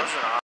그러잖아.